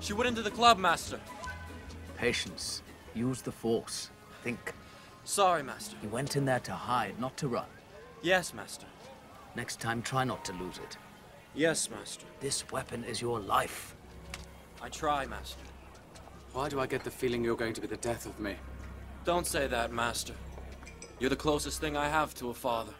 She went into the club, Master. Patience. Use the Force. Think. Sorry, Master. You went in there to hide, not to run. Yes, Master. Next time, try not to lose it. Yes, Master. This weapon is your life. I try, Master. Why do I get the feeling you're going to be the death of me? Don't say that, Master. You're the closest thing I have to a father.